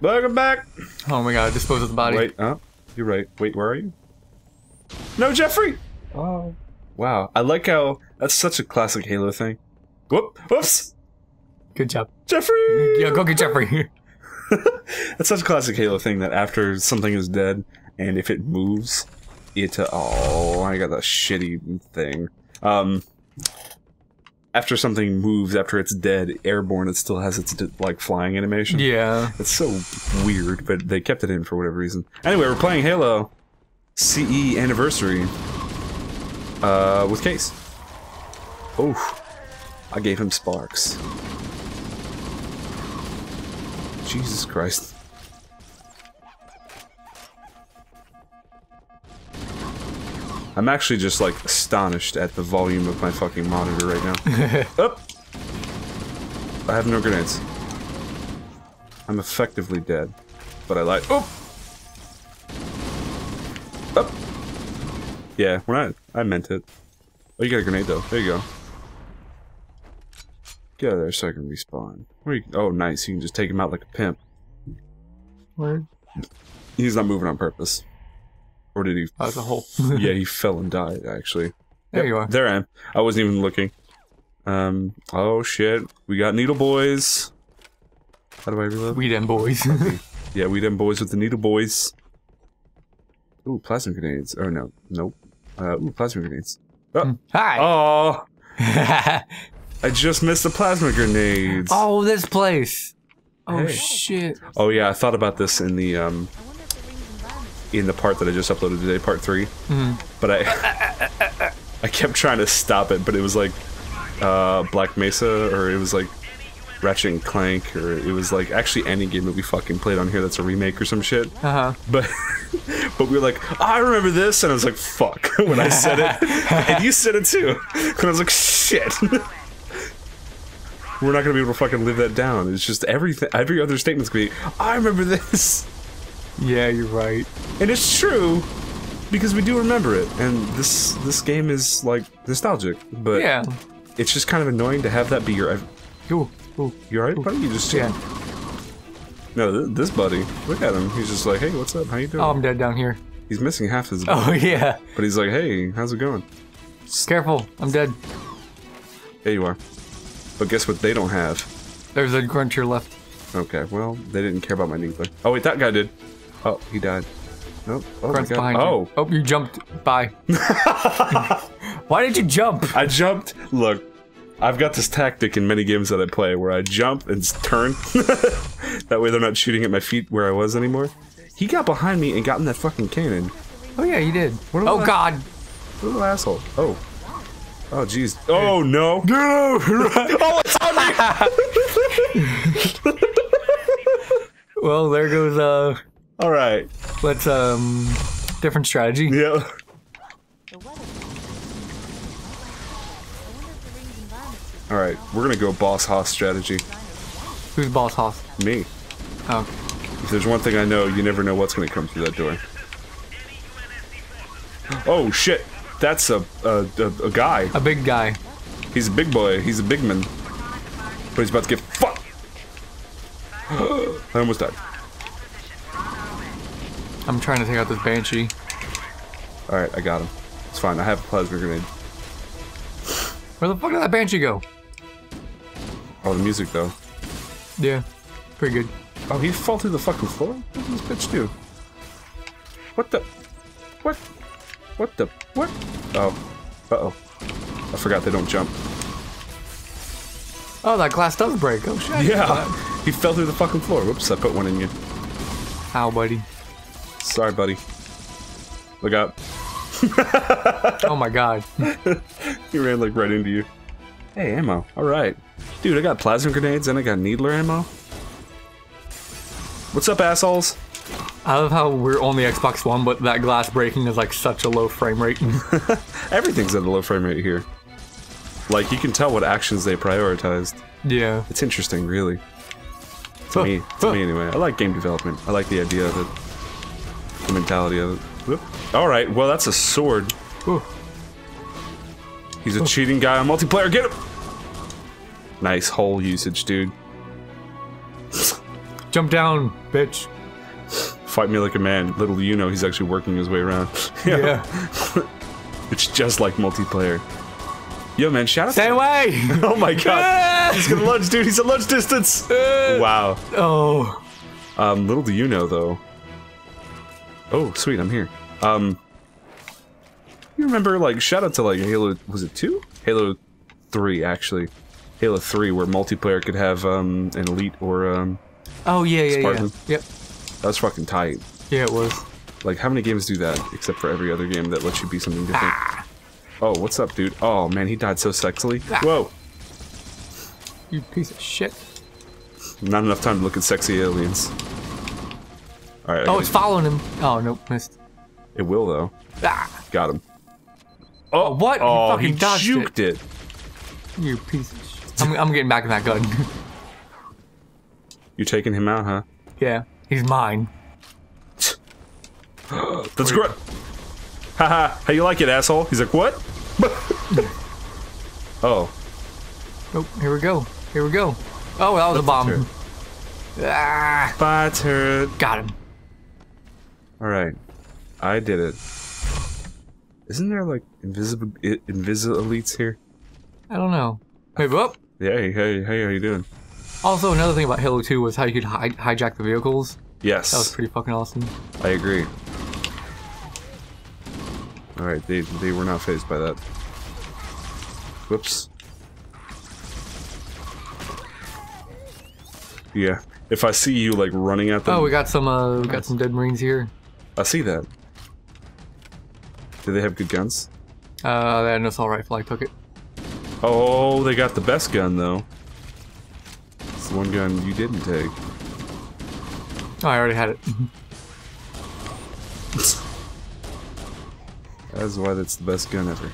Welcome back. Oh my god, dispose of the body. Wait, oh, you're right. Wait, where are you? No, Jeffrey. Oh, wow. I like how that's such a classic Halo thing. Whoop, whoops, Good job. Jeffrey. Yeah, go get Jeffrey. That's such a classic Halo thing that after something is dead, and if it moves, it oh, I got that shitty thing. Um, after something moves after it's dead, airborne, it still has its like flying animation. yeah. It's so weird, but they kept it in for whatever reason. Anyway, we're playing Halo CE Anniversary uh, with Case. Oh, I gave him sparks. Jesus Christ. I'm actually just like astonished at the volume of my fucking monitor right now. Up! I have no grenades. I'm effectively dead. But I like. Oh! Up! Yeah, we're not. I meant it. Oh, you got a grenade though. There you go. Get out of there so I can respawn. Where you, oh, nice. You can just take him out like a pimp. Word. He's not moving on purpose. Or did he? Oh, that's a hole. yeah, he fell and died, actually. There you are. There I am. I wasn't even looking. Um, oh shit. We got needle boys. How do I reload? We them boys. Yeah, we them boys with the needle boys. Ooh, plasma grenades. Oh no, nope. Uh, ooh, plasma grenades. Oh, Hi. oh, I just missed the plasma grenades. Oh, this place. Oh Hey. shit. Oh yeah, I thought about this in the um in the part that I just uploaded today, part 3 But I I kept trying to stop it, but it was like uh Black Mesa or it was like Ratchet and Clank or it was like actually any game that we fucking played on here that's a remake or some shit. Uh huh. But but we were like, oh, I remember this, and I was like, fuck when I said it, and you said it too, and I was like, shit. We're not gonna be able to fucking live that down. It's just everything. Every other statement's gonna be, I remember this, Yeah, you're right. and it's true because we do remember it. And this this game is like nostalgic, but Yeah. it's just kind of annoying to have that be your. Ooh. Ooh. You alright, buddy? You just Yeah. No, th- this buddy. Look at him. He's just like, hey, what's up? How you doing? Oh, I'm dead down here. He's missing half his. Oh yeah. But he's like, hey, how's it going? Careful. I'm dead. There you are. But guess what they don't have? There's a gruncher left. Okay, well, they didn't care about my needler. Oh, wait, that guy did. Oh, he died. Nope. Oh, Grunt's behind Oh, you. Oh, you jumped. Bye. Why did you jump? I jumped. Look, I've got this tactic in many games that I play where I jump and turn. that way they're not shooting at my feet where I was anymore. He got behind me and got in that fucking cannon. Oh yeah, he did. What Oh god. What a little asshole. Oh. Oh, jeez. Oh, no. No! oh, it's on me! Well, there goes uh All right. let's um different strategy. Yeah. The weather. I wonder if the rings environment All right. We're going to go boss hoss strategy. Who's boss hoss? Me. Oh. If there's one thing I know, you never know what's going to come through that door. Oh shit! That's a a, a a guy. A big guy. He's a big boy. He's a big man. But he's about to get fucked. I almost died. I'm trying to take out this banshee. All right, I got him. It's fine. I have a plasma grenade. Where the fuck did that banshee go? Oh, the music though. Yeah. Pretty good. Oh, he fell through the fucking floor. What did this bitch do? What the? What? What the? What? Oh. Uh oh. I forgot they don't jump. Oh, that glass does break. Oh shit. Yeah. He fell through the fucking floor. Whoops, I put one in you. How, buddy. Sorry, buddy. Look out. Oh my god. He ran like right into you. Hey, ammo. Alright. Dude, I got plasma grenades and I got needler ammo. What's up, assholes? I love how we're on the Xbox One, but that glass breaking is like such a low frame rate. Everything's at a low frame rate here. Like, you can tell what actions they prioritized. yeah. It's interesting, really. To me, to me anyway. I like game development. I like the idea of it. The mentality of it. Alright, well, that's a sword. Ooh. He's a cheating guy on multiplayer. Get him! Nice hole usage, dude. Jump down, bitch. Fight me like a man. Little do you know, he's actually working his way around. Yeah. It's just like multiplayer. Yo, man, shout out Stay away! Oh my god. he's gonna lunge, dude. He's at lunge distance. wow. oh. Um, little do you know, though. Oh, sweet, I'm here. Um, you remember, like, shout out to, like, Halo, was it 2? Halo 3, actually. Halo 3, where multiplayer could have, um, an elite or, um, Oh, yeah, yeah, yeah. Yep. that was fucking tight. Yeah, it was. Like, how many games do that, except for every other game that lets you be something different? Oh, what's up, dude? Oh, man, he died so sexily. Whoa! You piece of shit. Not enough time to look at sexy aliens. Alright, I Oh, it's following him. Oh, nope, missed. it will, though. Ah, Got him. oh, what? You Oh, fucking he dodged juked it. it. You piece of shit. I'm, I'm getting back in that gun. You're taking him out, huh? yeah, he's mine. That's great. Haha, how you like it, asshole? He's like, what? oh, Oh, here we go. Here we go. Oh, that was a bomb. Ah, turret. got him. Alright, I did it. Isn't there, like, invisible invisible elites here? I don't know. Maybe up. Yeah, hey, hey, hey, how you doing? Also, another thing about Halo 2 was how you could hi- hijack the vehicles. Yes, That was pretty fucking awesome. I agree. Alright, they, they were not phased by that. Whoops. Yeah, if I see you, like, running at them... Oh, we got some. Uh, we got some dead Marines here. I see that. Do they have good guns? Uh, that assault rifle. I took it. Oh, they got the best gun though. It's the one gun you didn't take. Oh, I already had it. That's why that's the best gun ever.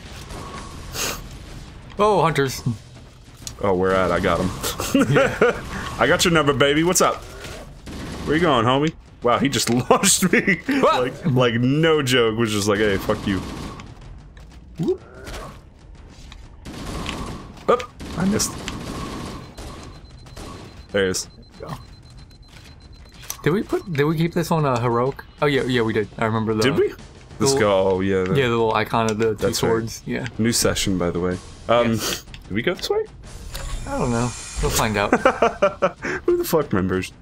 Oh, hunters. Oh, where at? I got him. I got your number, baby. What's up? Where you going, homie? Wow, he just launched me. like, like no joke. Was just like, hey, fuck you. Whoop. Oop, I missed. There it is. Did we put? Did we keep this on a heroic? Oh yeah, yeah, we did. I remember the. Did we? Let's Cool. go. Oh yeah. the- Yeah, the little icon of the two That's right. swords. Yeah. New session, by the way. Um, Yes. did we go this way? I don't know. We'll find out. Who the fuck remembers?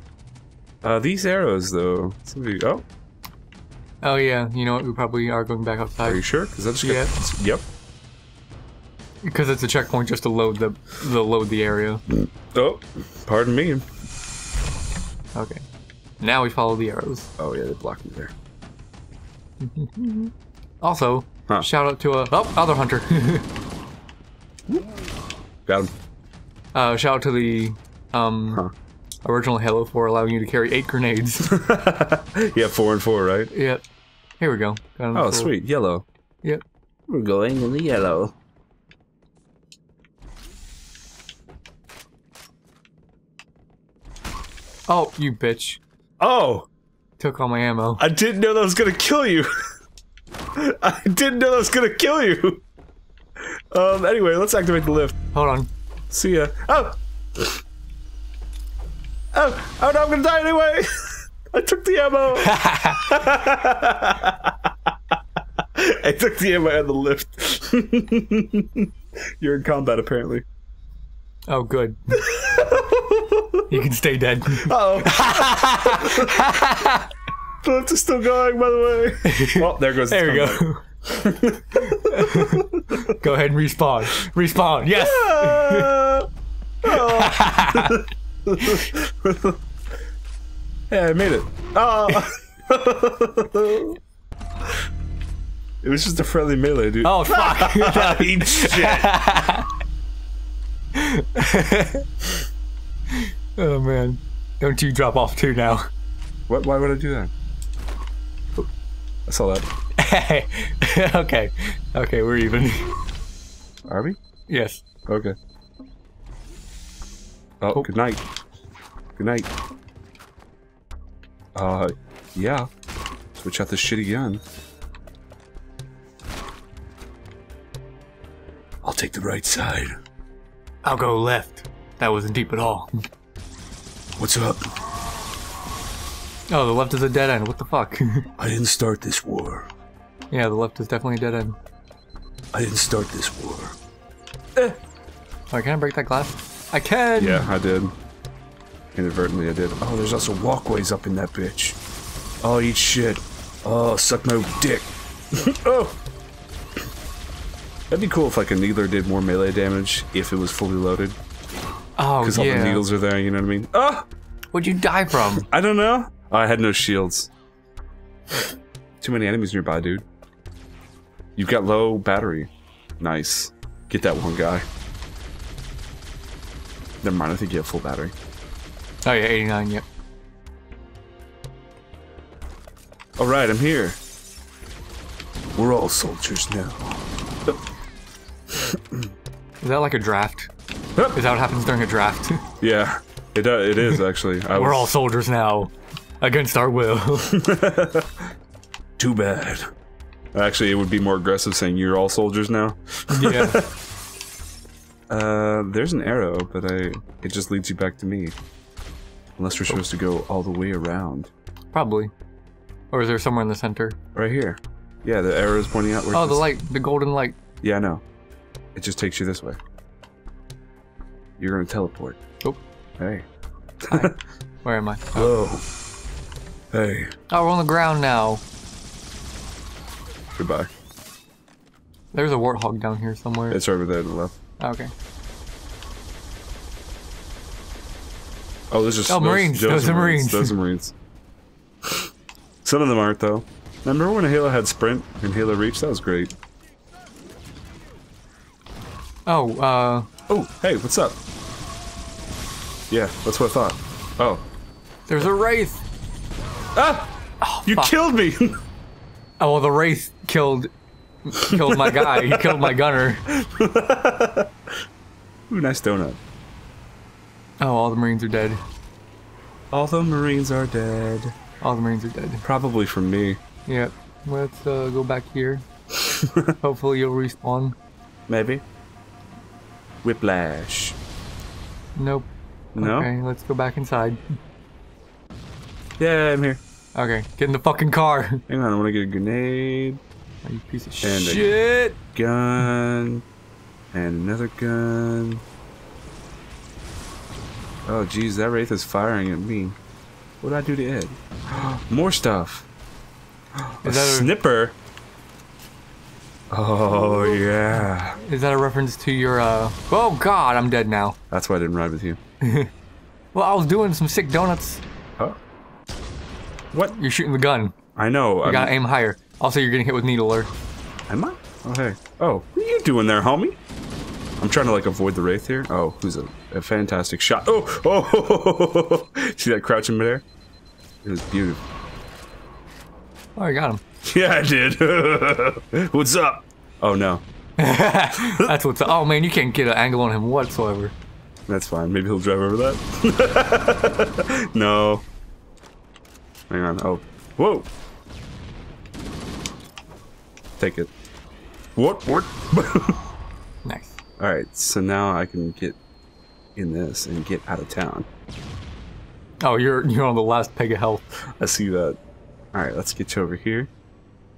Uh, these arrows, though. Somebody, oh, oh yeah, you know what? We probably are going back outside. are you sure? Because that's Yeah. Yep. because it's a checkpoint just to load the the load the area. Oh, pardon me. Okay. Now we follow the arrows. Oh yeah, they blocked me there. Also, Huh. shout out to a oh other hunter. Got him. uh, shout out to the um Huh. Original Halo 4 allowing you to carry eight grenades. Yeah, four and four, right? yep. Here we go. Oh, full- sweet. Yellow. Yep. We're going in the yellow. Oh, you bitch! Oh, Took all my ammo. I didn't know that was gonna kill you. I didn't know that was gonna kill you. Um. Anyway, let's activate the lift. Hold on. See ya. Oh. Oh, oh no, I'm gonna die anyway. I took the ammo. I took the ammo and the lift. You're in combat apparently. Oh, good. you can stay dead. Oh. the lift is still going, by the way. Well, there goes. There we go. go ahead and respawn. Respawn. Yes. comeback. Oh. yeah, I made it. Oh. it was just a friendly melee, dude. Oh fuck. Eat shit. oh man. Don't you drop off too now. What? Why would I do that? I saw that. okay. Okay, we're even. Are we? Yes. Okay. Oh, Oh. good night. Good night. Uh, yeah. Switch out the shitty gun. I'll take the right side. I'll go left. That wasn't deep at all. What's up? Oh, the left is a dead end. What the fuck? I didn't start this war. yeah, the left is definitely a dead end. I didn't start this war. Alright, can I break that glass? I can! Yeah, I did. Inadvertently, I did. Oh, there's also walkways up in that bitch. Oh, eat shit. Oh, suck my dick. oh! That'd be cool if, like, a needler did more melee damage if it was fully loaded. Oh, Because all the needles are there, you know what I mean? Ah! Oh! What'd you die from? I don't know. Oh, I had no shields. Too many enemies nearby, dude. You've got low battery. Nice. Get that one guy. Never mind, I think you have full battery. oh, yeah, 89, yep. Alright, I'm here. We're all soldiers now. Is that like a draft? Is that what happens during a draft? Yeah, it, uh, it is actually. I We're was- all soldiers now. Against our will. Too bad. Actually, it would be more aggressive saying you're all soldiers now. yeah. Uh, there's an arrow, but I it just leads you back to me. Unless we're supposed to go all the way around. Probably. Or is there somewhere in the center? Right here. Yeah, the arrow is pointing out where Oh, the light. The golden light. Yeah, I know. It just takes you this way. You're gonna teleport. Oh. Hey. Where am I? Oh. Whoa. Hey. oh, we're on the ground now. Goodbye. There's a warthog down here somewhere. It's over there to the left. Okay. Oh, there's just Oh, Marines. Those are Marines. Those are Marines. Some of them aren't though. Remember when Halo had sprint and Halo Reach? That was great. Oh, uh, Oh, hey, what's up? Yeah, that's what I thought. Oh. there's a wraith. Ah! you fuck. killed me! Oh, well, the wraith killed killed my guy. he killed my gunner. Ooh, nice donut. Oh, all the Marines are dead. All the Marines are dead. All the Marines are dead. Probably from me. Yep. Let's uh, go back here. Hopefully you'll respawn. Maybe. Whiplash. Nope. No? Okay, let's go back inside. Yeah, I'm here. Okay, get in the fucking car. Hang on, I want to get a grenade, you piece of And a- shit. gun, and another gun. Oh, geez, that Wraith is firing at me. What did I do to it? More stuff. A Is that a- snipper. Oh, yeah. Is that a reference to your, uh... Oh, God, I'm dead now. That's why I didn't ride with you. Well, I was doing some sick donuts. Huh? What? You're shooting the gun. I know. You I'm, gotta aim higher. Also, you're getting hit with needler. Am I? Oh, hey. Oh, what are you doing there, homie? I'm trying to, like, avoid the Wraith here. Oh, who's a, a fantastic shot. Oh, oh, See that crouch in midair? It was beautiful. Oh, you got him. Yeah, I did. What's up? Oh, no. That's what's... up. Oh, man, you can't get an angle on him whatsoever. That's fine. Maybe he'll drive over that. no. Hang on. Oh. Whoa. Take it. What? What? Nice. Alright, so now I can get in this and get out of town. Oh, you're you're on the last peg of health. I see that. Alright, let's get you over here.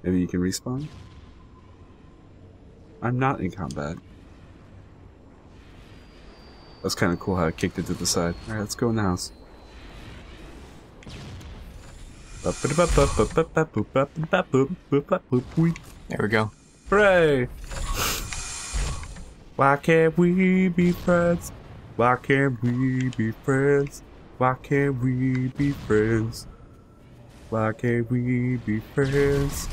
Maybe you can respawn. I'm not in combat. That's kind of cool how I kicked it to the side. Alright, let's go in the house. There we go. Hooray! Why can't we be friends? Why can't we be friends? Why can't we be friends? Why can't we be friends?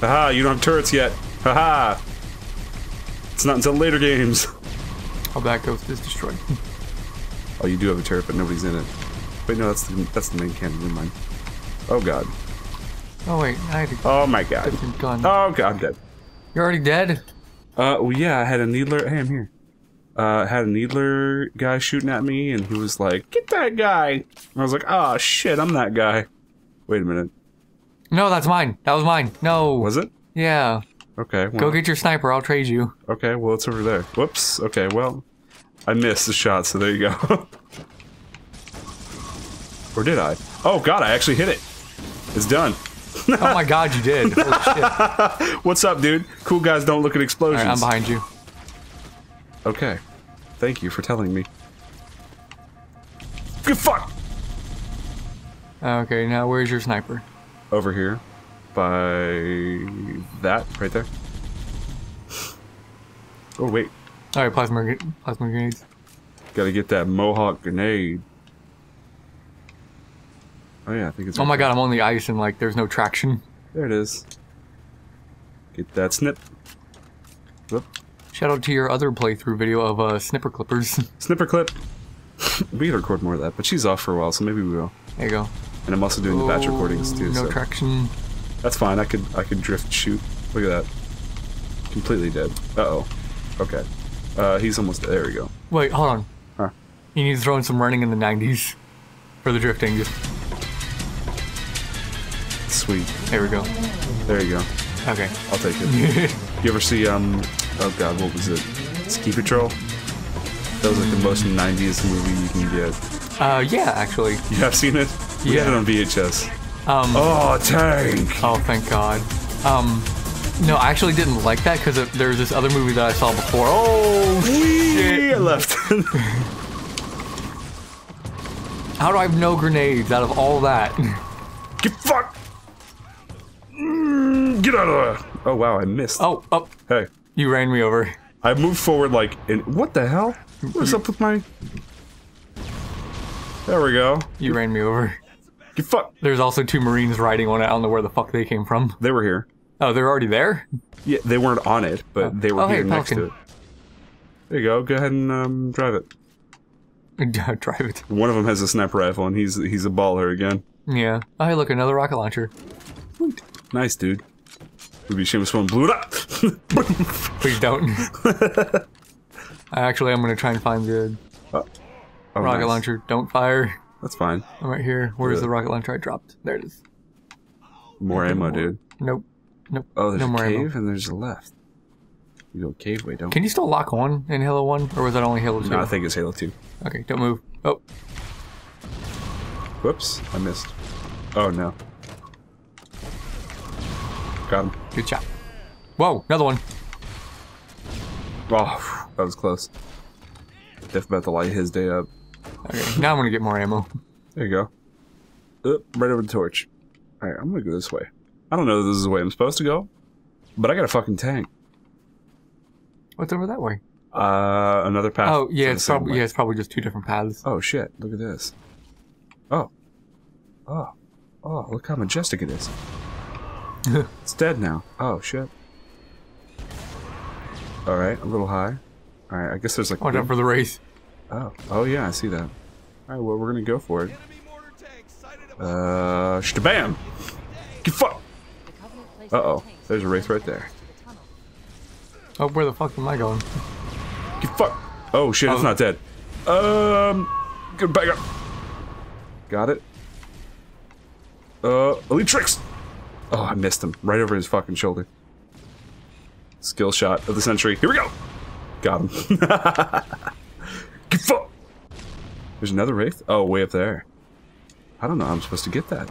Haha, you don't have turrets yet. Haha! It's not until later games. Oh, that ghost is destroyed. Oh, you do have a turret, but nobody's in it. Wait, no, that's the, that's the main cannon. Never mind. Oh god. Oh wait, I had a Oh my god. different gun. Oh god, I'm dead. You're already dead. Uh, well, yeah, I had a needler. Hey, I'm here. Uh, I had a needler guy shooting at me, and he was like, "Get that guy!" And I was like, "Oh shit, I'm that guy." Wait a minute, No, that's mine. That was mine. No. was it? Yeah. Okay, well, Go get your sniper. I'll trade you. okay, well, it's over there. Whoops. Okay, well, I missed the shot, so there you go. Or did I? Oh god, I actually hit it. It's done. Oh my god, you did. Holy shit. What's up, dude? Cool guys don't look at explosions. I'm behind you. Okay. Thank you for telling me. Good fuck! Okay, now where's your sniper? Over here. By that, right there. Oh wait. Alright, plasma, plasma grenades. Gotta get that Mohawk grenade. Oh yeah, I think it's Oh my god, I'm on the ice and like there's no traction. There it is. Get that snip. Whoop. Shout out to your other playthrough video of uh, snipper clippers. Snipper clip. we could record more of that, but she's off for a while, so maybe we will. there you go. And I'm also doing the batch Oh, recordings too. No so. traction. That's fine. I could I could drift shoot. Look at that. Completely dead. Uh oh. Okay. Uh, he's almost there. we go. Wait, hold on. Huh. You need to throw in some running in the 90s for the drifting. Just Sweet. there we go. There you go. Okay. I'll take it. you ever see um? Oh god, what was it? Ski Patrol. That was like the most '90s movie you can get. uh, yeah, actually. You have seen it? We had it on VHS. Um, Oh, tank! Oh, thank God. Um, no, I actually didn't like that because there's this other movie that I saw before. Oh Whee! I left. How do I have no grenades out of all that? Get fucked! Get out of there! Oh wow, I missed. Oh, oh, Hey, you ran me over. I moved forward like in. What the hell? What's up with my? There we go. You ran me over. Get fucked. There's also two Marines riding on it. I don't know where the fuck they came from. They were here. Oh, they're already there? Yeah, they weren't on it, but Oh. they were Oh, here hey, next to it. There you go. Go ahead and um, drive it. Drive it. One of them has a sniper rifle, and he's he's a baller again. Yeah. Oh, hey, look, another rocket launcher. Nice, dude. Would be shame if someone blew it up. Please don't. I actually, I'm gonna try and find the uh, oh, rocket nice. launcher. Don't fire. That's fine. I'm right here. Where's the rocket launcher I dropped? There it is. More ammo, dude. Nope. Nope. Oh, there's no a more cave ammo. and there's a left. You go cave way, don't. Can you still lock on in Halo 1? Or was that only Halo 2? No, I think it's Halo 2. Okay, don't move. Oh, Whoops, I missed. Oh no. Got him. Good shot. Whoa, another one. Oh, that was close. Def about to light his day up. Okay, now I'm gonna get more ammo. There you go. Uh, right over the torch. Alright, I'm gonna go this way. I don't know if this is the way I'm supposed to go, but I got a fucking tank. What's over that way? Uh, another path. Oh, yeah, it's probably way. yeah, it's probably just two different paths. Oh shit, look at this. Oh. Oh. Oh, look how majestic it is. it's dead now. Oh shit. Alright, a little high. Alright, I guess there's like Watch out for the race. Oh. Oh yeah, I see that. Alright, well we're gonna go for it. Uh shabam! Get fucked! The Covenant placed Uh oh. There's a wraith right there. into the tunnel. Oh, where the fuck am I going? Get fucked! Oh shit, it's Oh. not dead. Um get back up. Got it. Uh elite tricks! Oh, I missed him. Right over his fucking shoulder. Skill shot of the century. Here we go! Got him. Get fucked! There's another wraith? Oh, way up there. I don't know how I'm supposed to get that.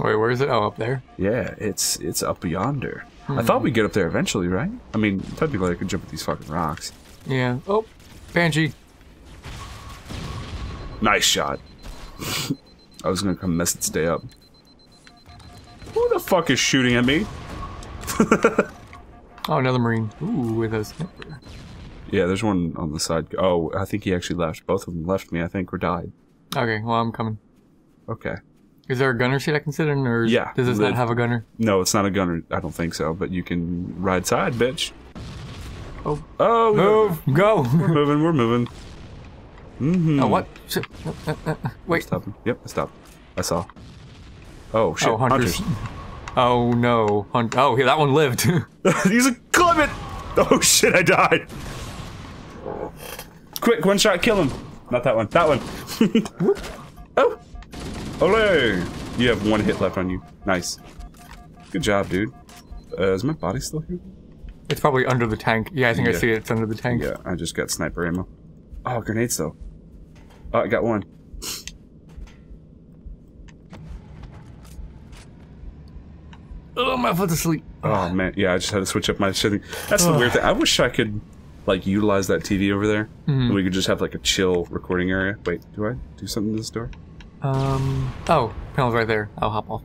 Wait, where is it? Oh, up there. Yeah, it's it's up yonder. I hmm. thought we'd get up there eventually, right? I mean, technically I could jump at these fucking rocks. Yeah. Oh, Banshee. Nice shot. I was gonna come mess its day up. Who the fuck is shooting at me? Oh, another Marine. Ooh, with a sniper. Yeah, there's one on the side. Oh, I think he actually left. Both of them left me, I think, or died. Okay, well, I'm coming. Okay. Is there a gunner seat I can sit in, or Yeah, does this not have a gunner? No, it's not a gunner. I don't think so, but you can ride side, bitch. Oh, Oh, move, go. We're moving, we're moving. Mm-hmm. oh, what? Uh, uh, uh, uh, Wait. Stop. Yep, I stopped. I saw. Oh, shit. Oh, hunters. Oh no, Hunt. Oh, yeah, that one lived. He's a Clement! Oh shit, I died! Quick, one shot, kill him! Not that one, that one! oh! Ole! You have one hit left on you. Nice. Good job, dude. Uh, is my body still here? it's probably under the tank. Yeah, I think I see it. It's under the tank. Yeah, I just got sniper ammo. Oh, grenades though. Oh, I got one. Oh, my foot's asleep. Oh man, yeah, I just had to switch up my setting. That's the weird thing. I wish I could like utilize that TV over there. And we could just have like a chill recording area. Wait, do I do something to this door? Um. Oh, panel's right there. I'll hop off.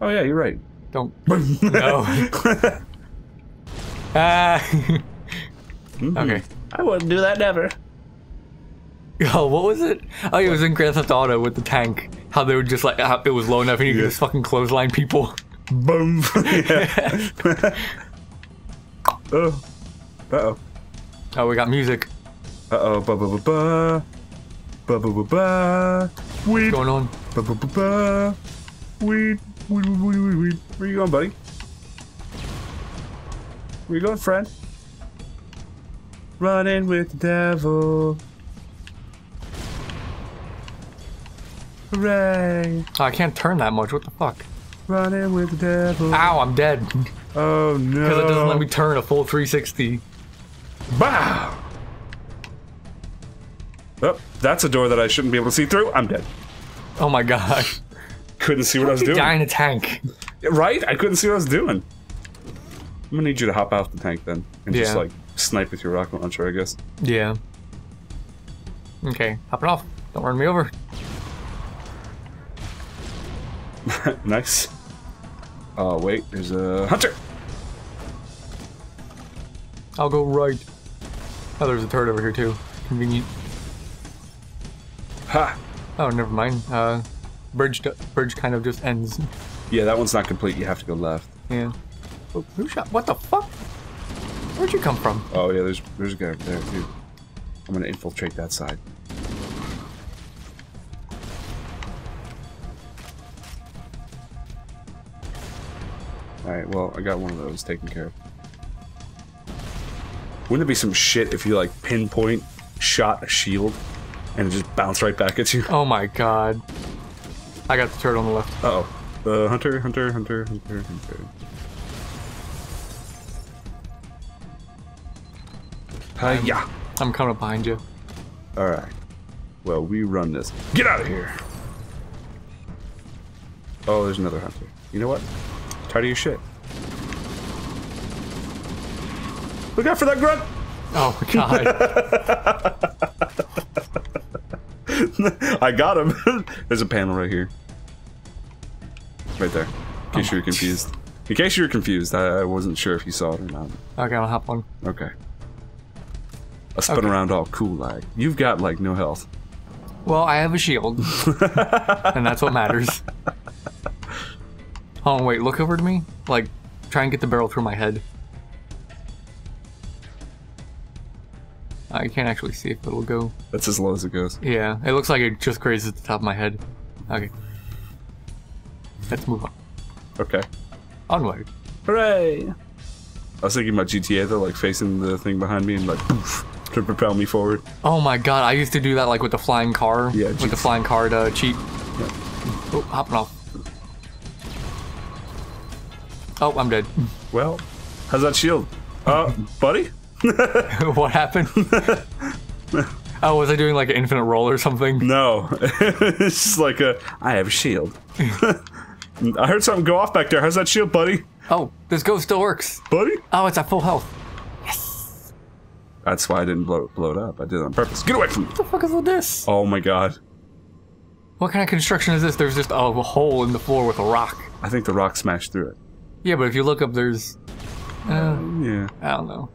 Oh yeah, you're right. Don't. No. Ah. okay. I wouldn't do that never. Oh, what was it? Oh, it was in Grand Theft Auto with the tank. How they would just like it was low enough and you could just fucking clothesline people. Boom. yeah. oh. Uh oh. Oh, we got music Uh oh. Ba ba ba ba. Ba ba ba ba. Weed. going on. Ba ba ba ba. Weed. Weed. Weed. Weed. Weed. Weed. Where you going, buddy? Where you going, friend? Running with the devil. Hooray! Oh, I can't turn that much. What the fuck? Running with the devil. Ow, I'm dead. Oh no! Because it doesn't let me turn a full 360. Bow! Oh, that's a door that I shouldn't be able to see through. I'm dead. Oh my god. Couldn't see what I was doing. Die in a tank. Right? I couldn't see what I was doing. I'm gonna need you to hop out the tank then and just like snipe with your rocket launcher, I guess. Yeah. Okay, hop it off. Don't run me over. nice. Oh wait, there's a hunter. I'll go right. Oh, there's a turret over here too. Convenient. Ha! Oh, never mind. Uh, bridge, bridge kind of just ends. Yeah, that one's not complete. You have to go left. Yeah. Oh, who shot? What the fuck? Where'd you come from? Oh yeah, there's there's a guy over there too. I'm gonna infiltrate that side. Alright, well, I got one of those taken care of. Wouldn't it be some shit if you like pinpoint shot a shield and it just bounced right back at you? Oh my god. I got the turret on the left. Uh oh. Uh, hunter, hunter, hunter, hunter, hunter. Hiya! I'm coming up behind you. Alright. Well, we run this. Get out of here! Oh, there's another hunter. You know what? Tired of your shit. Look out for that grunt! Oh my god. I got him! there's a panel right here. Right there. In case oh, you were confused. In case you were confused, I, I wasn't sure if you saw it or not. okay, I'll hop on. Okay. I spin Okay. around all cool like. You've got like no health. Well, I have a shield. and that's what matters. Oh, wait, look over to me. Like, try and get the barrel through my head. I can't actually see if it'll go. That's as low as it goes. Yeah, it looks like it just grazes the top of my head. Okay. Let's move on. Okay. Onward. Hooray! I was thinking about GTA though, like facing the thing behind me and like poof, to propel me forward. Oh my god, I used to do that like with the flying car. Yeah, With the flying car to cheat. Oh, hopping off. Oh, I'm dead. Well, how's that shield? Uh, buddy? what happened? oh, was I doing like an infinite roll or something? No. it's just like a, I have a shield. I heard something go off back there. How's that shield, buddy? Oh, this ghost still works. Buddy? Oh, it's at full health. Yes. That's why I didn't blow, blow it up. I did it on purpose. Get away from me! What the fuck is with this? Oh my god. What kind of construction is this? There's just a hole in the floor with a rock. I think the rock smashed through it. Yeah, but if you look up, there's. Uh, Yeah. I don't know.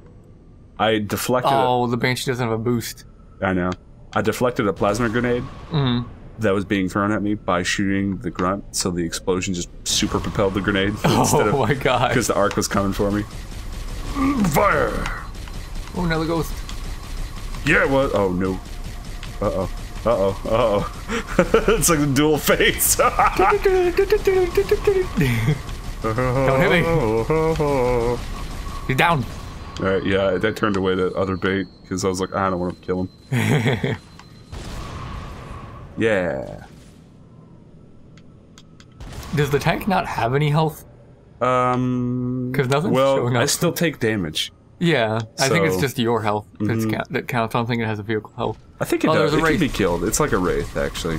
I deflected Oh, the Banshee doesn't have a boost. I know. I deflected a plasma grenade Mm. that was being thrown at me by shooting the grunt, so the explosion just super propelled the grenade instead Oh of my god. because the arc was coming for me. Fire! Oh, another ghost. Yeah, it was. Oh no. Uh oh. Uh oh. Uh oh. it's like the dual face. Don't hit me. All He's down. right. Yeah, I turned away that other bait because I was like, I don't want to kill him. yeah. Does the tank not have any health? Um. Because nothing's Well, showing I still take damage. Yeah, I think it's just your health that's count, that counts. I don't think it has a vehicle health. I think it Oh, does. there's a It can be killed. It's like a wraith, actually.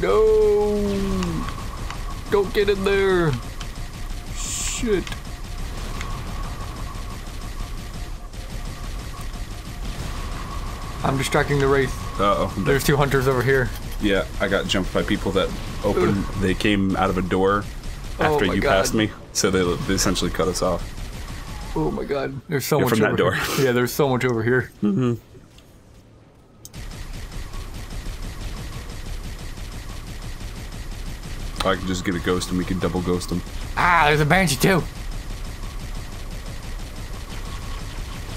No! Don't get in there! Shit. I'm distracting the wraith. Uh oh. There's two hunters over here. Yeah, I got jumped by people that opened. They came out of a door after Oh you God. passed me, so they, they essentially cut us off. Oh my god. There's so Yeah, much from that over door. here. Yeah, there's so much over here. I can just get a ghost and we can double ghost them. Ah, there's a banshee too.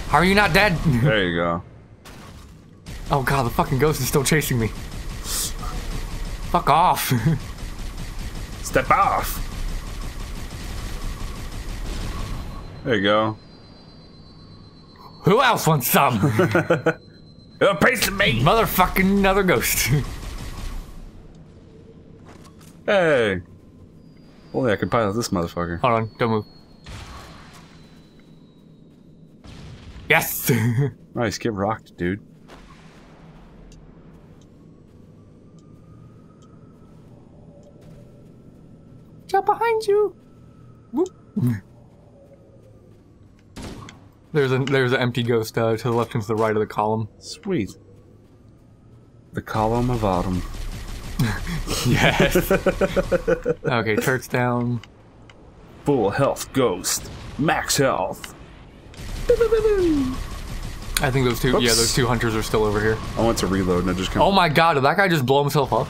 How are you not dead? There you go. oh god, the fucking ghost is still chasing me. Fuck off. Step off. There you go. Who else wants some? A piece of me. Motherfucking another ghost. Hey. Only I can pilot this motherfucker. Hold on, don't move. Yes! Nice, get rocked, dude. Jump behind you! Whoop. There's a there's an empty ghost uh, to the left and to the right of the column. Sweet. The column of autumn. Yes. okay, turret's down. Full health ghost. Max health. I think those two yeah, those two hunters are still over here. I want to reload and I just come. Oh my god, did that guy just blow himself up?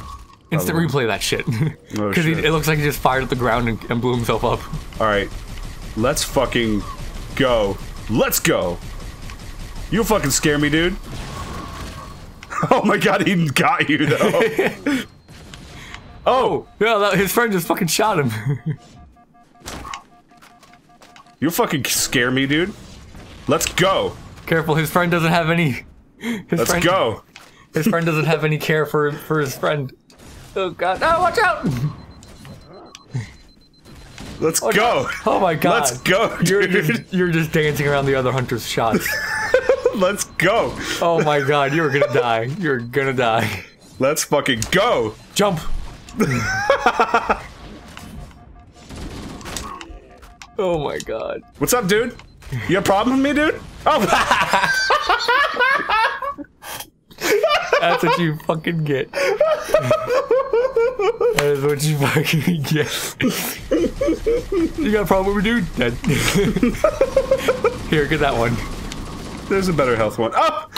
Instant Probably. replay that shit. Oh, Because shit. it looks like he just fired at the ground and, and blew himself up. Alright. Let's fucking go. Let's go. You fucking scare me, dude. Oh my god, he got you though. Oh, Yeah, that, his friend just fucking shot him. you fucking scare me, dude. Let's go. Careful, his friend doesn't have any. His Let's friend, go. His friend doesn't have any care for for his friend. Oh god! No, watch out! Let's oh, go. Oh my god! Let's go, You're dude. just you're just dancing around the other hunter's shots. Let's go. Oh my god! You're gonna die. You're gonna die. Let's fucking go. Jump! oh my god! What's up, dude? You have a problem with me, dude? Oh, That's what you fucking get. That is what you fucking get. You got a problem with me, dude? Dead. Here, get that one. there's a better health one. Oh,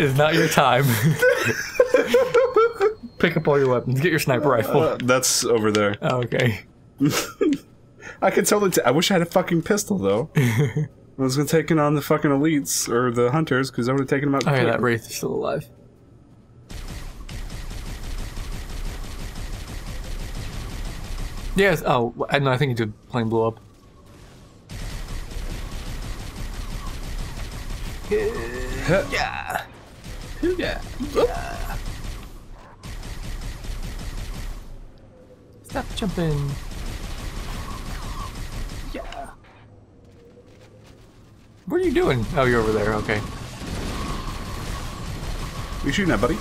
It's not your time. Pick up all your weapons. Get your sniper rifle. Uh, that's over there. okay. I could totally. T- I wish I had a fucking pistol though. I was gonna take it on the fucking elites or the hunters because I would have taken them out. Oh yeah, quick. that wraith is still alive. Yes. Oh, I no, I think he did. Plane blew up. Yeah. Yeah. Stop jumping. Yeah. What are you doing? Oh, you're over there. Okay. You shooting that, buddy?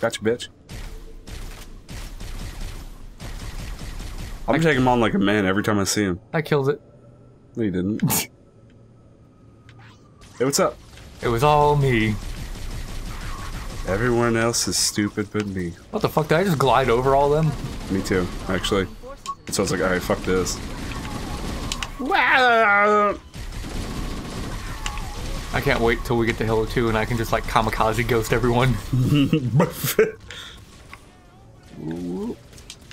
Gotcha, bitch. I'm take him on like a man every time I see him. That kills it. No, you didn't. hey, what's up? It was all me. Everyone else is stupid but me. What the fuck? Did I just glide over all them? Me too, actually. So I was like, alright, fuck this. I can't wait till we get to Halo 2 and I can just like kamikaze ghost everyone.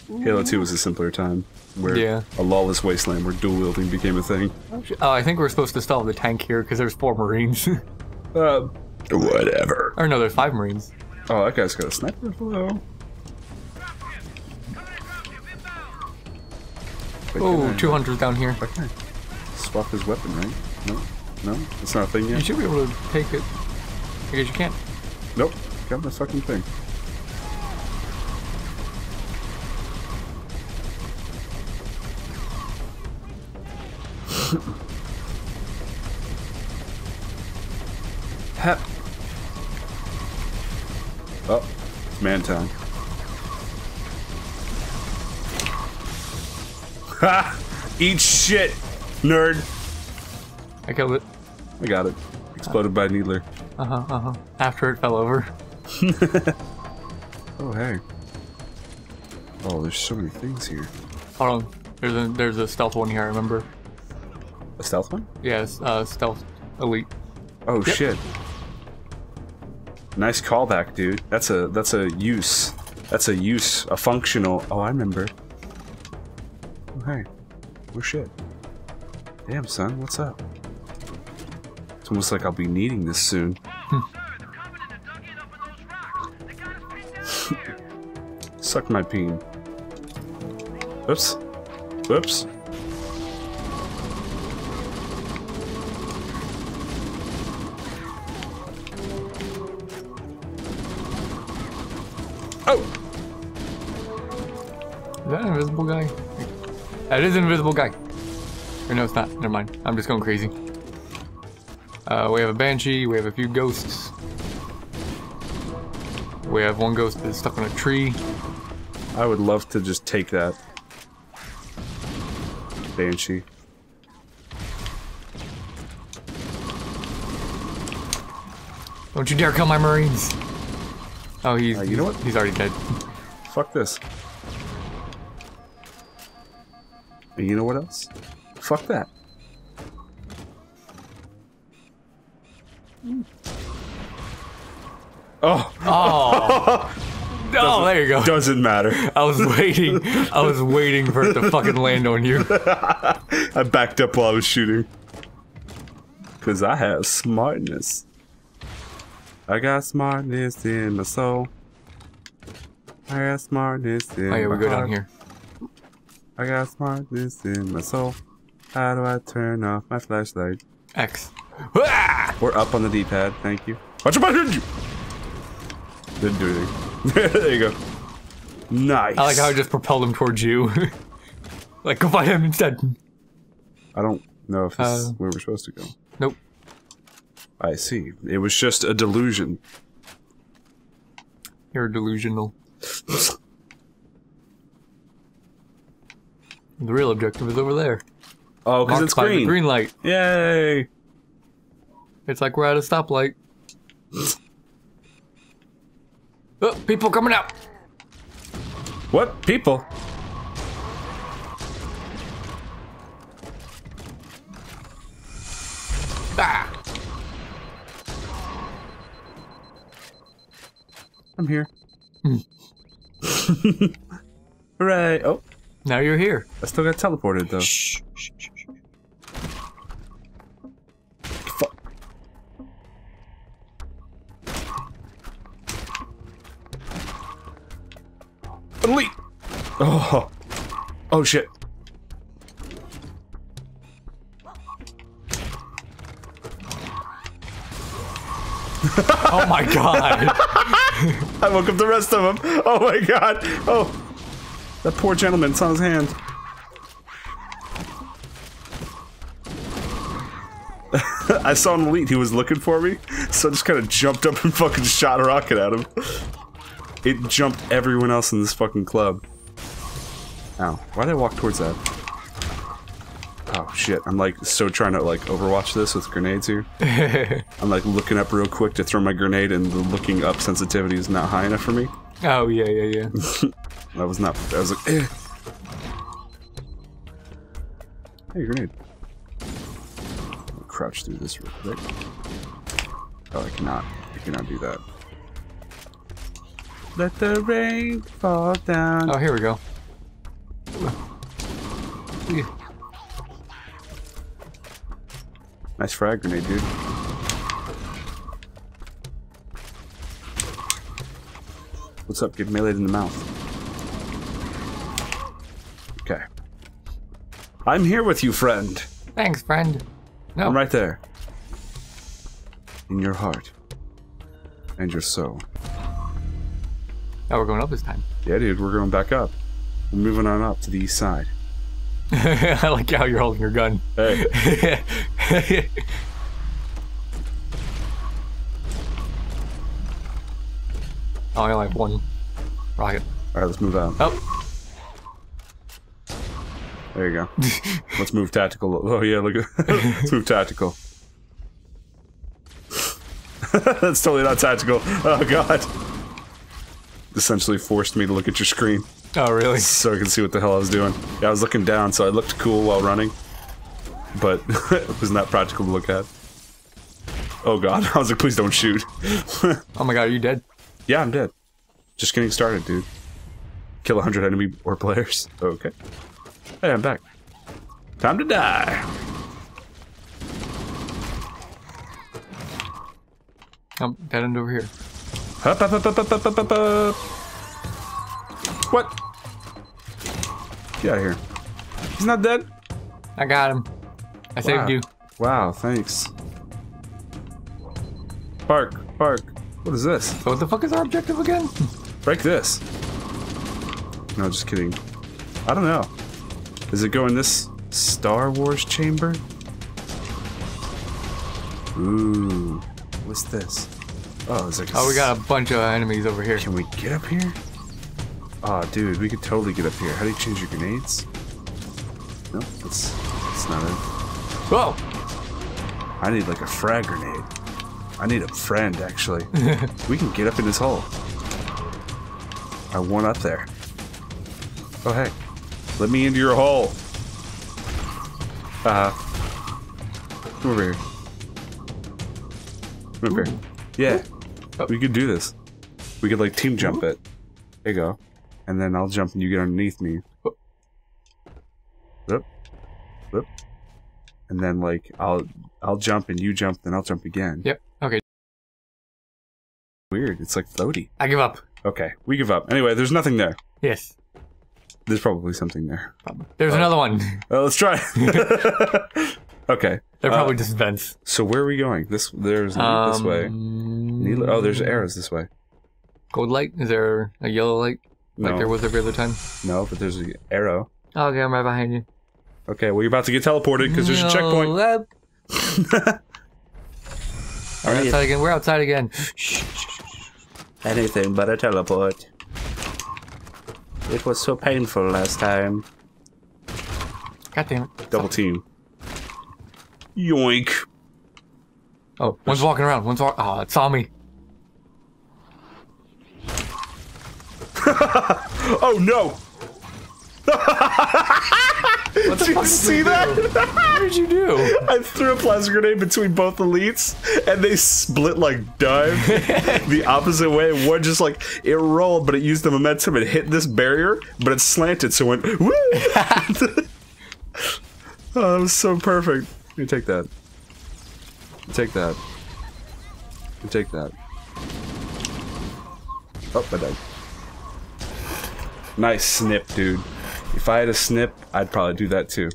Halo 2 was a simpler time where Yeah. a lawless wasteland where dual wielding became a thing. Oh, I think we're supposed to stall the tank here because there's four Marines. Uh, whatever. or no, there's five Marines. Oh, that guy's got a sniper. Wait, Oh, can I- two hunters down here. Why swap his weapon, right? No? No? it's not a thing yet. You should be able to take it. I guess you can't. Nope. Got my fucking thing. Hep. Oh, it's man time. Ha! Eat shit, nerd. I killed it. I got it. Exploded by Needler. Uh huh. Uh huh. After it fell over. Oh hey. Oh, there's so many things here. Hold on. There's a there's a stealth one here. I remember. A stealth one? Yeah, uh, stealth elite. Oh Yep. shit. Nice callback, dude. That's a that's a use. That's a use, a functional. Oh, I remember. Oh hey. Oh shit. Damn, son, what's up? It's almost like I'll be needing this soon. Suck my peen. Oops. Oops. Invisible guy? That is an invisible guy. Or no, it's not. Never mind. I'm just going crazy. Uh, we have a banshee. We have a few ghosts. We have one ghost that's stuck on a tree. I would love to just take that. Banshee. Don't you dare kill my marines! Oh, he's Uh, you know what? He's already dead. Fuck this. And you know what else? Fuck that. Oh, Oh. oh, there you go. doesn't matter. I was waiting. I was waiting for it to fucking land on you. I backed up while I was shooting. Cause I have smartness. I got smartness in my soul. I got smartness in my Oh yeah, we my go down here. I got smartness in my soul. How do I turn off my flashlight? X. Ah! We're up on the D-pad, thank you. Watch your behind you! Didn't do anything. there you go. Nice. I like how I just propelled him towards you. like, go find him instead. I don't know if this is Uh, where we're supposed to go. Nope. I see. It was just a delusion. You're delusional. The real objective is over there. Oh, because it's green. green light. Yay! It's like we're at a stoplight. oh, people coming out. What? People? Ah! I'm here. Hooray! Oh, Now you're here. I still got teleported though. Shh. shh, shh, shh. Fuck. Elite! Oh. Oh shit. Oh my god. I woke up the rest of them. Oh my god. Oh. That poor gentleman. It's on his hand. I saw an elite. He was looking for me. So I just kind of jumped up and fucking shot a rocket at him. It jumped everyone else in this fucking club. Ow. Why did I walk towards that? Oh shit. I'm like so trying to like overwatch this with grenades here. I'm like looking up real quick to throw my grenade and the looking up sensitivity is not high enough for me. oh yeah, yeah, yeah. I was not. I was like, eh. Hey, grenade. I'll crouch through this real quick. Oh, I cannot. I cannot do that. Let the rain fall down. Oh, here we go. Yeah. Nice frag grenade, dude. What's up? Get meleeed in the mouth. Okay. I'm here with you, friend. Thanks, friend. No. I'm right there. In your heart. And your soul. Now we're going up this time. Yeah, dude, we're going back up. We're moving on up to the east side. I like how you're holding your gun. Hey, Oh, I only have one rocket. all right, let's move out. Oh, There you go. let's move tactical. Oh yeah, look at. let's move tactical. That's totally not tactical. Oh god. Essentially forced me to look at your screen oh really? so I can see what the hell I was doing. Yeah, I was looking down, so I looked cool while running, but it was not practical to look at. Oh god, I was like, please don't shoot. Oh my god, are you dead? yeah, I'm dead. Just getting started, dude. Kill 100 enemy or players. Okay. Hey, I'm back. Time to die. I'm dead end over here. What? Get out of here. He's not dead. I got him. I wow. saved you. Wow, thanks. Bark, bark. What is this? So what the fuck is our objective again? Break this. No, just kidding. I don't know. Does it go in this Star Wars chamber? Ooh. What's this? Oh, like a Oh, we got a bunch of enemies over here. Can we get up here? Oh, dude, we could totally get up here. How do you change your grenades? No, that's, that's not it. Whoa! I need like a frag grenade. I need a friend, actually. we can get up in this hole. I want up there. Oh, hey. Let me into your hole. Uh, come over here. Come over here. Yeah. Oh. We could do this. We could like team jump it. There you go. And then I'll jump and you get underneath me. Oh. Whoop. Whoop. And then like I'll I'll jump and you jump, then I'll jump again. Yep. Okay. Weird. It's like floaty. I give up. Okay, we give up. Anyway, there's nothing there. Yes. There's probably something there. There's another one. Uh, let's try. okay. They're Uh, probably just vents. So where are we going? This there's this way. Needle- Oh, there's arrows this way. Gold light? Is there a yellow light like there was every other time? no, but there's an arrow. Oh, okay, I'm right behind you. Okay, well you're about to get teleported because there's a checkpoint. No, uh, We're outside again. We're outside again. Shh. Anything but a teleport. It was so painful last time. God damn it. Double team. Yoink. Oh, one's walking around. One's walking. Oh, it saw me. Oh no! What the Did you fuck see that? What did you do? I threw a plasma grenade between both elites, and they split like dime the opposite way. One just like it rolled, but it used the momentum and hit this barrier, but it slanted, so it went. Woo! oh, that was so perfect. You take that. You take that. You take that. Oh, I died. Nice snip, dude. If I had a snip, I'd probably do that too.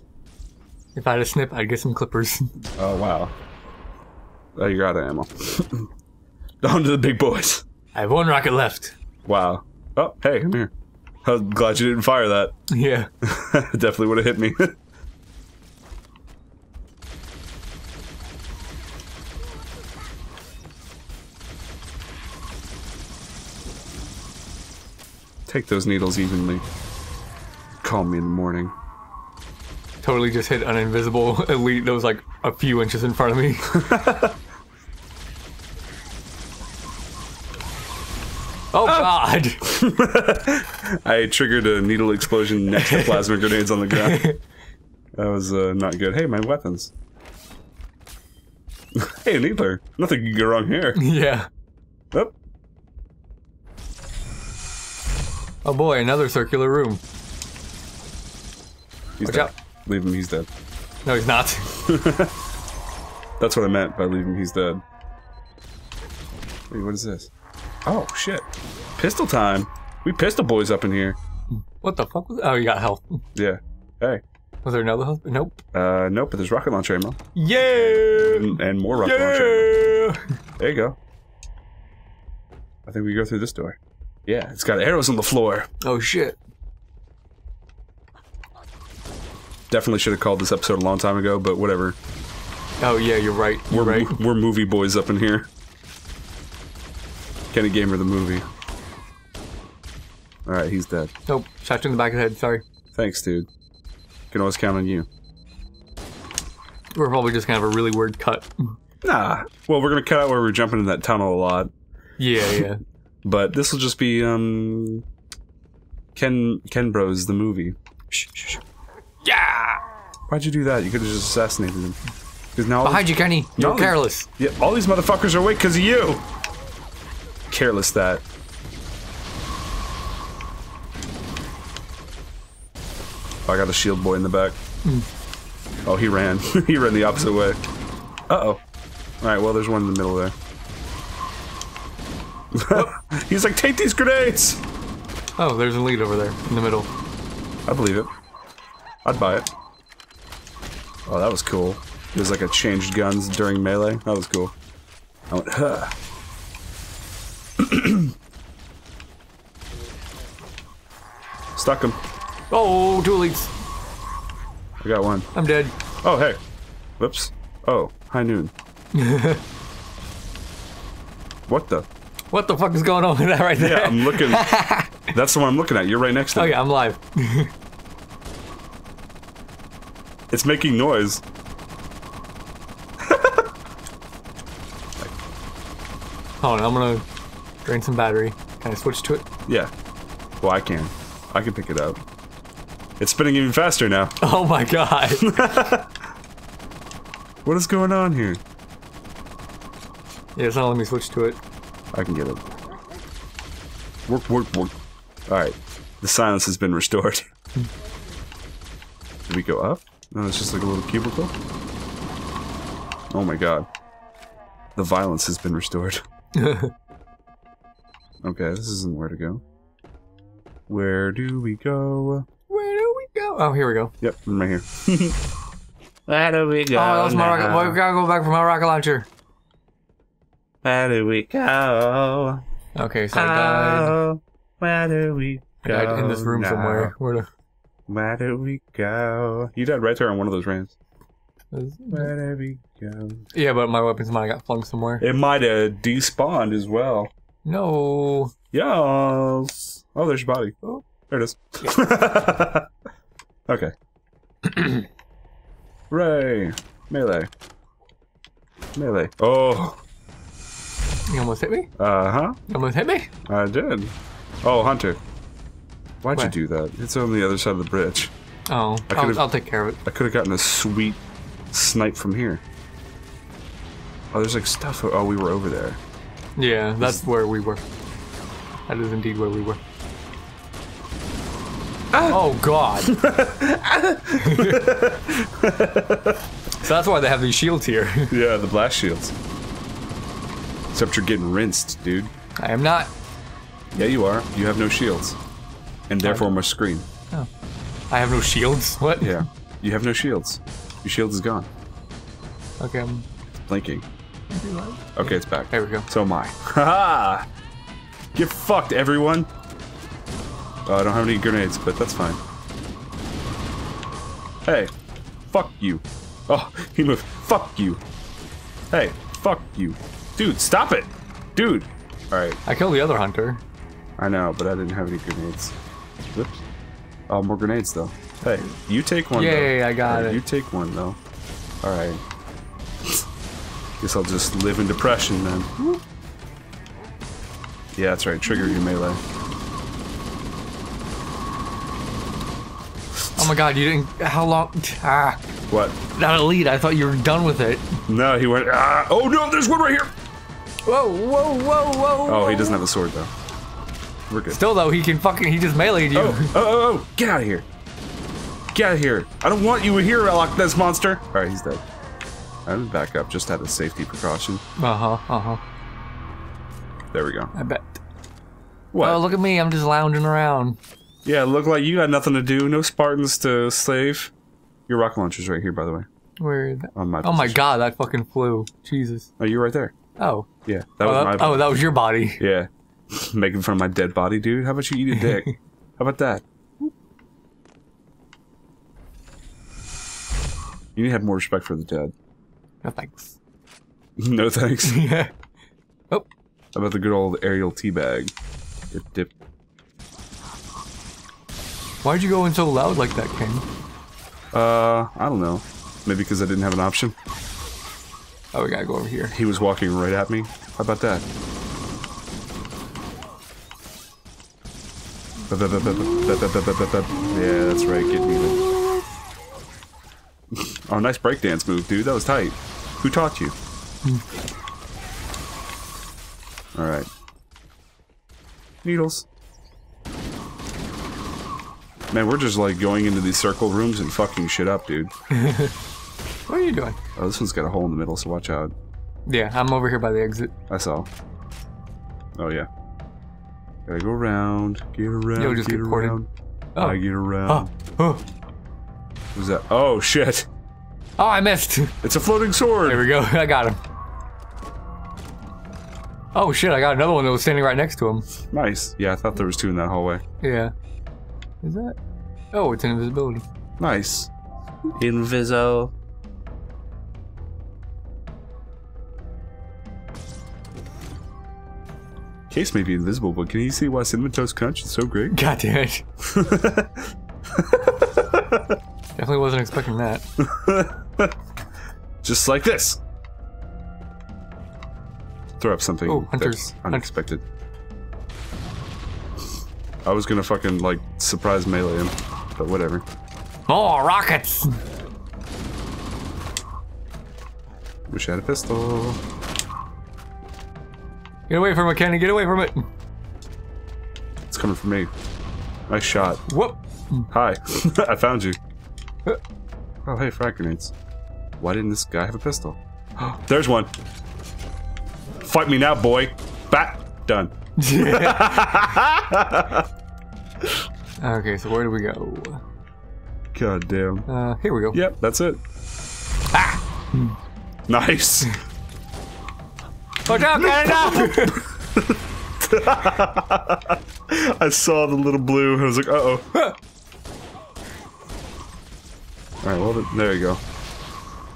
If I had a snip, I'd get some clippers. Oh wow. Oh, you're out of ammo. On to the big boys. I have one rocket left. Wow. Oh, hey, come here. I'm glad you didn't fire that. Yeah. Definitely would have hit me. Take those needles evenly. Call me in the morning. Totally just hit an invisible elite that was like a few inches in front of me. oh god! I triggered a needle explosion next to plasma grenades on the ground. That was uh, not good. Hey, my weapons. hey, needler. Nothing can go wrong here. yeah. Oh, Oh boy, another circular room. He's Watch dead. out. Leave him, he's dead. No, he's not. That's what I meant by leave him, he's dead. Wait, what is this? Oh, shit. Pistol time. We pistol boys up in here. What the fuck was Oh, you got health. Yeah. Hey. Was there another health? Nope. Uh, nope, but there's rocket launcher ammo. Yeah! And, and more rocket launcher ammo. Yeah! There you go. I think we go through this door. Yeah, it's got arrows on the floor. Oh shit. Definitely should have called this episode a long time ago, but whatever. Oh yeah, you're right. You're We're right. we're movie boys up in here. Kenny Gamer the movie. All right, he's dead. Nope. Shot you in the back of the head. Sorry. Thanks, dude. Can always count on you. We're probably just gonna have a really weird cut. Nah. Well, we're gonna cut out where we're jumping in that tunnel a lot, Yeah, yeah. but this will just be um. Ken Ken Bros the movie. Shh, shh, shh. Yeah. Why'd you do that? You could have just assassinated him. Because now, Behind you, Kenny. You're careless. yeah, all these motherfuckers are awake because of you. Careless that. Oh, I got a shield boy in the back. Oh, he ran. he ran the opposite way. Uh oh. All right. Well, there's one in the middle there. He's like, take these grenades. Oh, there's a lead over there in the middle. I believe it. I'd buy it. Oh, that was cool. There's like a changed guns during melee. That was cool. I went, huh. Stuck him. Oh, two leads. I got one. I'm dead. Oh, hey. Whoops. Oh, high noon. what the? What the fuck is going on with that right there? Yeah, I'm looking. That's the one I'm looking at. You're right next to Oh me. yeah, I'm live. It's making noise. Hold on, I'm gonna drain some battery. Can I switch to it? Yeah. Well, I can. I can pick it up. It's spinning even faster now. Oh my god. What is going on here? yeah, it's not letting me switch to it. I can get it. Work, work, work. Alright. The silence has been restored. Did we go up? No, it's just like a little cubicle. Oh my god. The violence has been restored. Okay, this isn't where to go. Where do we go? Where do we go? Oh, here we go. Yep, I'm right here. Where do we oh, go? Oh, that was my rocket. Well, we gotta go back for my rocket launcher. Where do we go? Okay, so I died. Oh, where do we I go? died in this room now? somewhere. Where the? Where do we go? You died right there on one of those ramps. Where do we go? Yeah, but my weapons might have got flung somewhere. It might have despawned as well. No. Yes. Oh, there's your body. Oh, there it is. okay. Ray. Melee. Melee. Oh. You almost hit me? Uh huh. You almost hit me? I did. Oh, Hunter. Why'd Where? you do that? It's on the other side of the bridge. Oh, could've- I'll, I'll take care of it. I could have gotten a sweet snipe from here. Oh, there's like stuff. Oh, we were over there. Yeah, that's where we were. That is indeed where we were. Ah! Oh god. so that's why they have these shields here. Yeah, the blast shields. Except you're getting rinsed, dude. I am not. Yeah, you are. You have no shields. And therefore my screen. I have no shields. What? Yeah. You have no shields. Your shield is gone. Okay. um, Blinking. Okay, it's back. There we go. So am I. Haha! Get fucked, everyone! Oh, I don't have any grenades, but that's fine. Hey, fuck you. Oh, he moved. Fuck you. Hey, fuck you. Dude, stop it! Dude! Alright, I killed the other hunter. I know, but I didn't have any grenades. Whoops. Oh, more grenades, though. Hey, you take one, though. Yay, I got it. You take one, though. Alright. Guess I'll just live in depression, then. Yeah, that's right. Trigger your melee. Oh my god, you didn't. How long? Ah, What? that elite. I thought you were done with it. No, he went. Ah! Oh no, there's one right here. Whoa, whoa, whoa, whoa. Oh, he doesn't have a sword though. We're good. Still though, he can fucking. He just meleeed you. Oh, oh, oh, oh! Get out of here! Get out of here! I don't want you here, Loch this monster. All right, he's dead. I'm back up just out of safety precaution. Uh huh. Uh huh. There we go. I bet. What? Oh, look at me. I'm just lounging around. yeah, look like you got nothing to do. No Spartans to slave. Your rocket launcher's right here, by the way. Where? On my. Oh my god, that fucking flew. Jesus. Oh, you're right there. Oh. Yeah, that Oh was that, my. oh, that was your body. Yeah. Making fun of my dead body, dude. How about you eat a dick? How about that? You need to have more respect for the dead. No thanks. no thanks. yeah. Oh, How about the good old aerial teabag? Dip, dip. why'd you go in so loud like that, Ken? Uh, I don't know. Maybe because I didn't have an option. Oh, we gotta go over here. He was walking right at me. How about that? Yeah, that's right. Get me. then. oh, nice breakdance move, dude. That was tight. Who taught you? All right. Needles. Man, we're just like going into these circle rooms and fucking shit up, dude. What are you doing? Oh, this one's got a hole in the middle, so watch out. Yeah, I'm over here by the exit. I saw. Oh yeah. Gotta go around, get around, You'll just get oh. get around. Oh. I get around. Oh, oh, Who's that? Oh shit! oh, I missed. It's a floating sword. There we go. I got him. Oh shit! I got another one that was standing right next to him. Nice. Yeah, I thought there was two in that hallway. Yeah. Is that? Oh, it's an invisibility. Nice. Inviso. Case may be invisible, but can you see why Cinnamon Toast Crunch is so great? God damn it! Definitely wasn't expecting that. Just like this. Throw up something Oh, hunters. Unexpected. I was gonna fucking like surprise melee him, but whatever. More rockets! Wish I had a pistol. Get away from it, Kenny! Get away from it! It's coming for me. Nice shot. Whoop! Hi, I found you. Oh, hey, frag grenades. Why didn't this guy have a pistol? There's one. Fight me now, boy. Bat. Done. Okay, so where do we go? God damn. Uh, here we go. Yep, that's it. Nice. Watch out, Canada! I saw the little blue. and I was like, uh oh. Alright, well, there you go.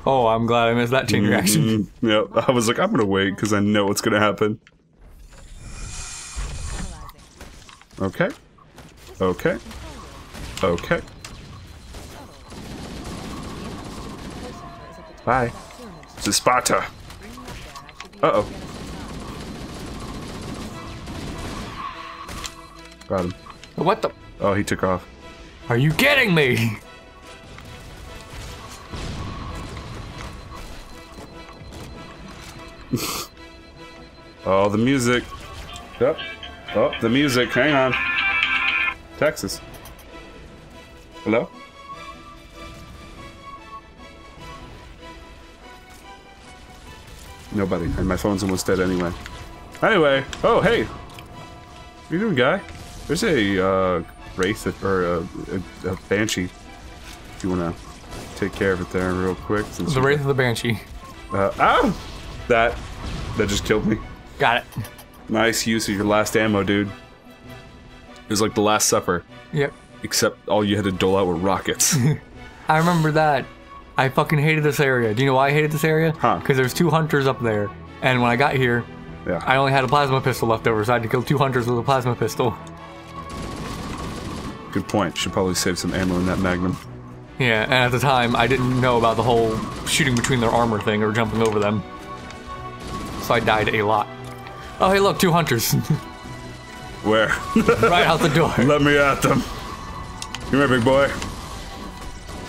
oh, I'm glad I missed that chain reaction. Mm, yep. I was like, I'm gonna wait because I know what's gonna happen. Okay. Okay. Okay. Bye. To Sparta. Uh oh. Got him. What the? Oh, he took off. Are you kidding me? Oh, the music. Yep. Oh, the music. Hang on. Texas. Hello? Nobody. And my phone's almost dead anyway. Anyway. Oh, hey. What you doing, guy? There's a uh, wraith or a, a, a banshee. If you want to take care of it there real quick. Since The you- Wraith of the Banshee. Uh, ah! That. That just killed me. Got it. Nice use of your last ammo, dude. It was like the Last Supper, Yep. except all you had to dole out were rockets. I remember that. I fucking hated this area. Do you know why I hated this area? Huh. Because there's two hunters up there, and when I got here, yeah. I only had a plasma pistol left over, so I had to kill two hunters with a plasma pistol. Good point. Should probably save some ammo in that Magnum. Yeah, and at the time, I didn't know about the whole shooting between their armor thing or jumping over them. So I died a lot. Oh, hey, look, two hunters. Where? right out the door. Let me at them. Come here, big boy.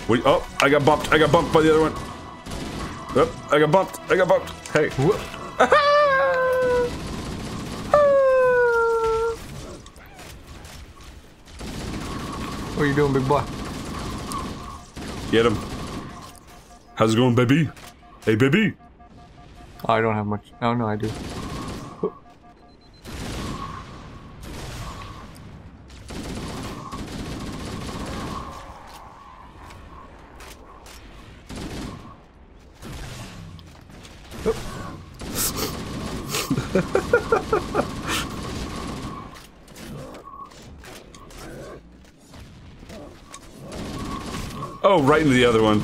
Wait, oh, I got bumped. I got bumped by the other one. Oh, I got bumped. I got bumped. Hey. What are you doing, big boy? Get him. How's it going, baby? Hey, baby. Oh, I don't have much. Oh, no, I do. oh, right into the other one.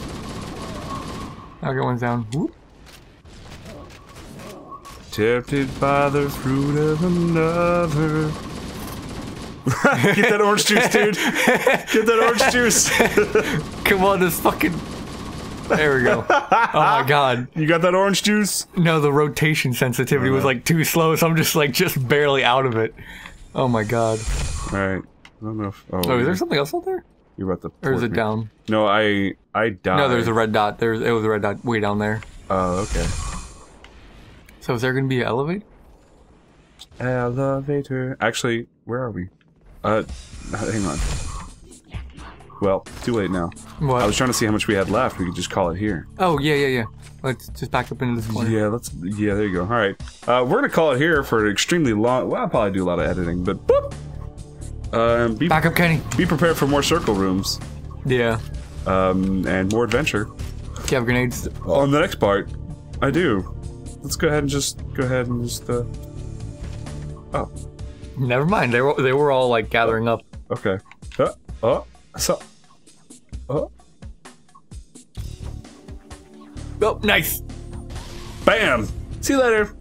I'll get one down. Whoop. Tempted by the fruit of another. get that orange juice, dude. Get that orange juice. Come on, this fucking there we go. Oh my god. You got that orange juice? No, the rotation sensitivity was like too slow, so I'm just like just barely out of it. Oh my god. All right. I don't know if. Oh, Oh, is there something else out there? You're about to. Or is it me. down? No, I I died. No, there's a red dot. There's it was a red dot way down there. Oh, okay. So is there gonna be an elevator? Elevator. Actually, where are we? Uh, hang on. Well, too late now. What? I was trying to see how much we had left. We could just call it here. Oh yeah, yeah, yeah. Let's just back up into this corner. Yeah, let's. Yeah, there you go. All right, uh, we're gonna call it here for an extremely long. Well, I'll probably do a lot of editing, but boop. Um, be Back up, Kenny. be prepared for more circle rooms, Yeah. um, and more adventure Do you have grenades? on the next part. I do. Let's go ahead and just go ahead and just. Uh, oh, Never mind. They were they were all like gathering up. okay. Uh, oh, so. Oh, Oh, nice. bam! See you later.